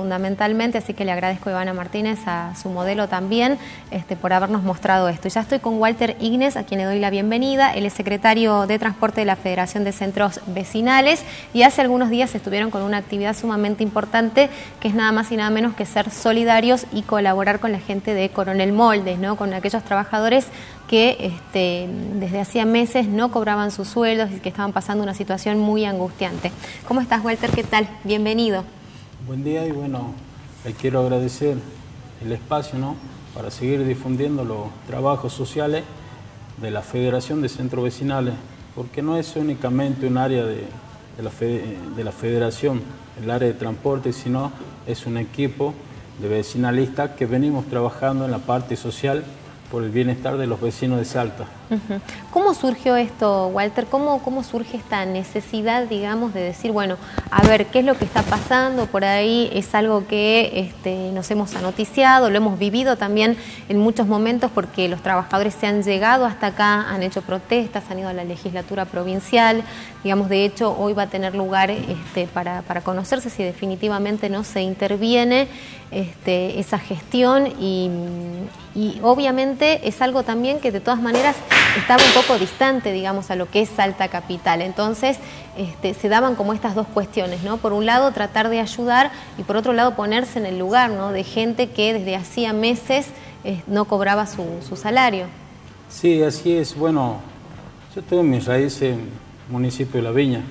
fundamentalmente, así que le agradezco a Ivana Martínez, a su modelo también, este, por habernos mostrado esto. Ya estoy con Walter Ignes, a quien le doy la bienvenida. Él es secretario de Transporte de la Federación de Centros Vecinales y hace algunos días estuvieron con una actividad sumamente importante, que es nada más y nada menos que ser solidarios y colaborar con la gente de Coronel Moldes, ¿no? con aquellos trabajadores que este, desde hacía meses no cobraban sus sueldos y que estaban pasando una situación muy angustiante. ¿Cómo estás, Walter? ¿Qué tal? Bienvenido. Buen día y bueno, le quiero agradecer el espacio ¿no? para seguir difundiendo los trabajos sociales de la Federación de Centros Vecinales, porque no es únicamente un área de la Federación, el área de transporte, sino es un equipo de vecinalistas que venimos trabajando en la parte social por el bienestar de los vecinos de Salta. ¿Cómo surgió esto, Walter? ¿Cómo, ¿Cómo surge esta necesidad, digamos, de decir, bueno, a ver, qué es lo que está pasando por ahí? Es algo que este, nos hemos anoticiado, lo hemos vivido también en muchos momentos porque los trabajadores se han llegado hasta acá, han hecho protestas, han ido a la legislatura provincial, digamos, de hecho, hoy va a tener lugar este, para, para conocerse si definitivamente no se interviene este, esa gestión y, y obviamente es algo también que de todas maneras estaba un poco distante, digamos, a lo que es Salta Capital. Entonces, este, se daban como estas dos cuestiones, ¿no? Por un lado, tratar de ayudar y por otro lado, ponerse en el lugar, ¿no? De gente que desde hacía meses eh, no cobraba su, salario. Sí, así es. Bueno, yo tengo mis raíces en el municipio de La Viña.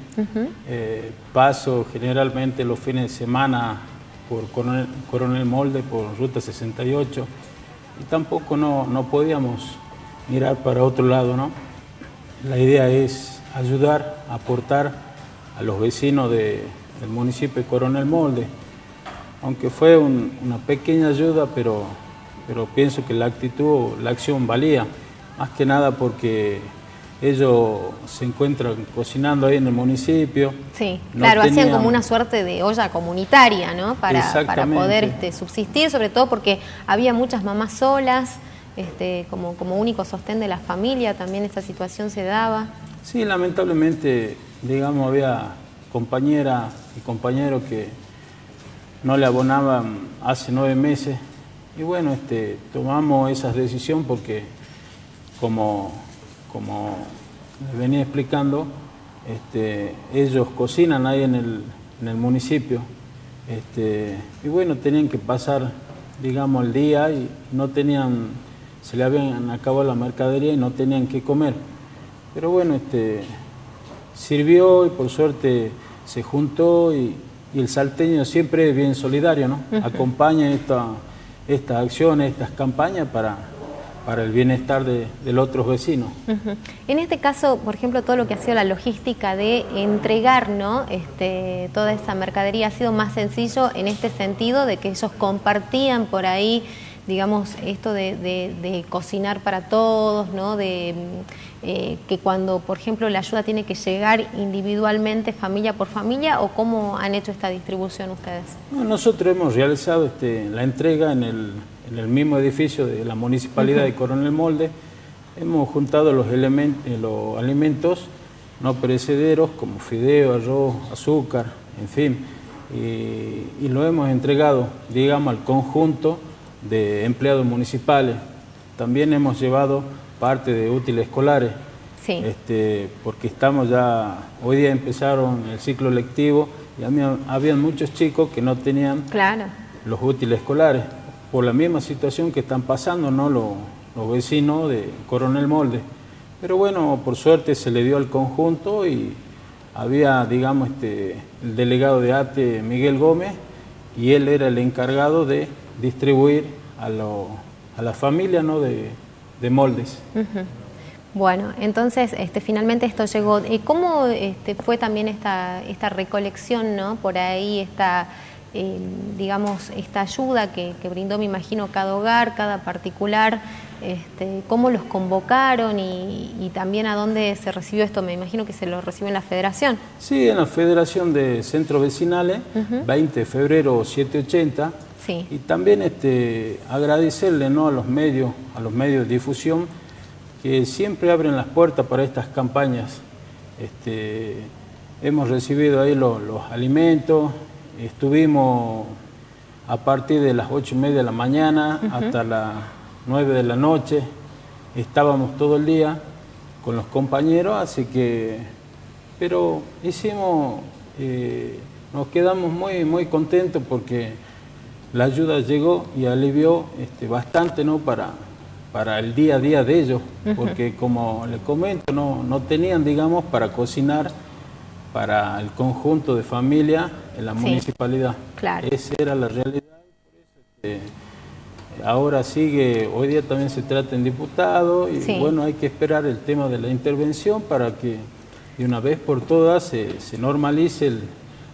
Eh, paso generalmente los fines de semana por Coronel, Coronel Molde, por Ruta 68, y tampoco no, no podíamos mirar para otro lado, ¿no? La idea es ayudar, aportar a los vecinos del municipio de Coronel Molde, aunque fue una pequeña ayuda, pero, pero pienso que la actitud, la acción valía, más que nada porque ellos se encuentran cocinando ahí en el municipio. Sí, claro, hacían como una suerte de olla comunitaria, ¿no? Para, para poder este, subsistir, sobre todo porque había muchas mamás solas, este, como, como único sostén de la familia, también esta situación se daba. Sí, lamentablemente, digamos, había compañeras y compañeros que no le abonaban hace nueve meses y bueno, este, tomamos esa decisión porque como, como venía explicando, este, ellos cocinan ahí en el, en el municipio este, y bueno, tenían que pasar, digamos, el día y no tenían se le habían acabado la mercadería y no tenían que comer. Pero bueno, este, sirvió y por suerte se juntó y, el salteño siempre es bien solidario, ¿no? Acompaña esta, estas acciones, estas campañas para, para el bienestar de, los otros vecinos. En este caso, por ejemplo, todo lo que ha sido la logística de entregar ¿no? este, toda esa mercadería ha sido más sencillo en este sentido de que ellos compartían por ahí digamos, esto de, cocinar para todos, ¿no? de eh, que cuando, por ejemplo, la ayuda tiene que llegar individualmente, familia por familia, o cómo han hecho esta distribución ustedes? nosotros hemos realizado este, la entrega en el, mismo edificio de la Municipalidad de Coronel Molde. Hemos juntado los, eh, los alimentos no perecederos como fideo, arroz, azúcar, en fin, y, y lo hemos entregado, digamos, al conjunto de empleados municipales. También hemos llevado parte de útiles escolares, sí. este, porque estamos ya, hoy día empezaron el ciclo lectivo y había, muchos chicos que no tenían los útiles escolares, por la misma situación que están pasando ¿no? los, vecinos de Coronel Molde. Pero bueno, por suerte se le dio al conjunto y había, digamos, este, el delegado de ATE, Miguel Gómez, y él era el encargado de distribuir a, lo, a la familia ¿no? de, moldes. Bueno, entonces este, finalmente esto llegó. ¿Y cómo este, fue también esta, esta recolección, ¿no? por ahí, esta, eh, digamos, esta ayuda que, brindó, me imagino, cada hogar, cada particular? Este, ¿Cómo los convocaron y, también a dónde se recibió esto? Me imagino que se lo recibió en la federación. Sí, en la Federación de Centros Vecinales, 20 de febrero 780 y también este, agradecerle ¿no? a los medios, a los medios de difusión, que siempre abren las puertas para estas campañas. Este, hemos recibido ahí los, alimentos, estuvimos a partir de las ocho y media de la mañana hasta las 9 de la noche. Estábamos todo el día con los compañeros, así que, pero hicimos, eh, nos quedamos muy, muy contentos porque la ayuda llegó y alivió este, bastante ¿no? para, para el día a día de ellos, porque como les comento, no, no tenían, digamos, para cocinar para el conjunto de familia en la municipalidad. Claro. Esa era la realidad. Este, ahora sigue, hoy día también se trata en diputado y bueno, hay que esperar el tema de la intervención para que de una vez por todas se, se normalice el,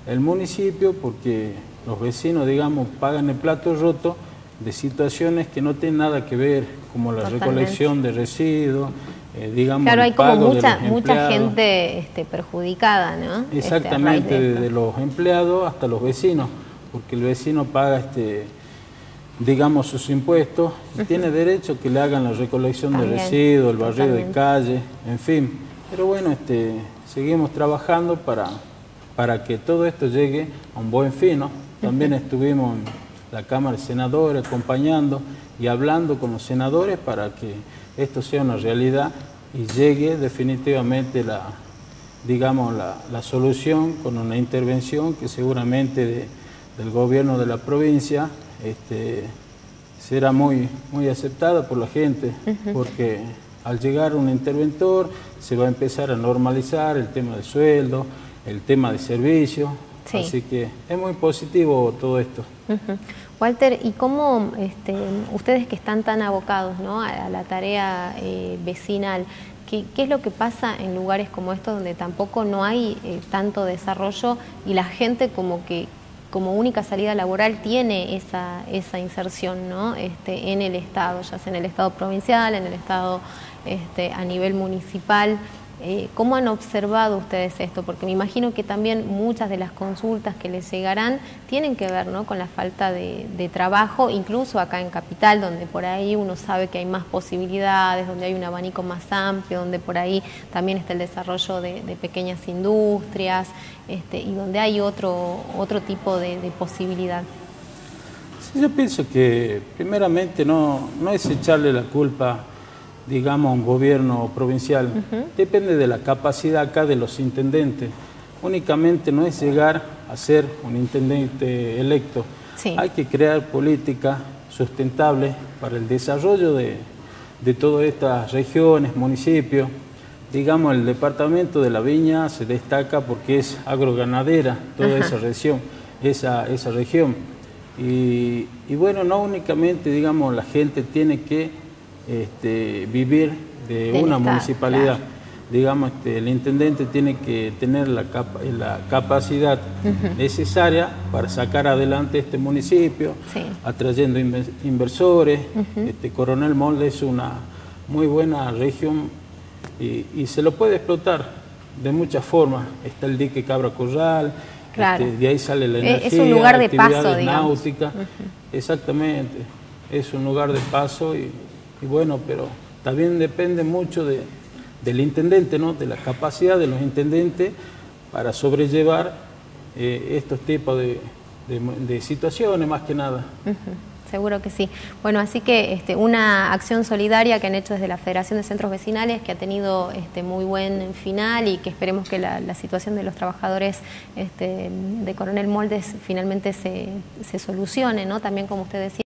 el municipio porque los vecinos, digamos, pagan el plato roto de situaciones que no tienen nada que ver, como la recolección de residuos, eh, digamos, claro, hay como mucha, mucha gente este, perjudicada, ¿no? Este, Exactamente, desde los empleados hasta los vecinos, porque el vecino paga, este, digamos, sus impuestos y tiene derecho que le hagan la recolección de residuos, el barrio de calle, en fin. Pero bueno, este, seguimos trabajando para, para que todo esto llegue a un buen fin, También estuvimos en la Cámara de Senadores acompañando y hablando con los senadores para que esto sea una realidad y llegue definitivamente la, digamos, la, solución con una intervención que seguramente del gobierno de la provincia este, será muy, muy aceptada por la gente, porque al llegar un interventor se va a empezar a normalizar el tema de sueldo, el tema de servicio, así que es muy positivo todo esto. Walter, ¿y cómo este, ustedes que están tan abocados a, la tarea eh, vecinal, ¿qué, es lo que pasa en lugares como estos donde tampoco no hay eh, tanto desarrollo y la gente como que como única salida laboral tiene esa, esa inserción ¿no? este, en el Estado, ya sea en el Estado provincial, en el Estado este, a nivel municipal? Eh, ¿Cómo han observado ustedes esto? Porque me imagino que también muchas de las consultas que les llegarán tienen que ver con la falta de, trabajo, incluso acá en Capital, donde por ahí uno sabe que hay más posibilidades, donde hay un abanico más amplio, donde por ahí también está el desarrollo de, pequeñas industrias este, y donde hay otro, otro tipo de, posibilidad. yo pienso que primeramente no, no es echarle la culpa digamos, un gobierno provincial. Depende de la capacidad acá de los intendentes. Únicamente no es llegar a ser un intendente electo. Hay que crear políticas sustentables para el desarrollo de, de todas estas regiones, municipios. Digamos, el departamento de La Viña se destaca porque es agroganadera, toda esa región. Esa, esa región. Y, y bueno, no únicamente, digamos, la gente tiene que este, vivir de una municipalidad. Digamos, este, el intendente tiene que tener la, la capacidad necesaria para sacar adelante este municipio, atrayendo inversores. este, Coronel Molde es una muy buena región y, se lo puede explotar de muchas formas. Está el dique Cabra Corral, este, de ahí sale la energía, es un lugar de paso, náutica. Exactamente, es un lugar de paso y y bueno, pero también depende mucho de, del intendente, ¿no? de la capacidad de los intendentes para sobrellevar eh, estos tipos de, situaciones más que nada. Seguro que sí. Bueno, así que este, una acción solidaria que han hecho desde la Federación de Centros Vecinales, que ha tenido este, muy buen final y que esperemos que la, situación de los trabajadores este, de Coronel Moldes finalmente se, se solucione, ¿no? También como usted decía.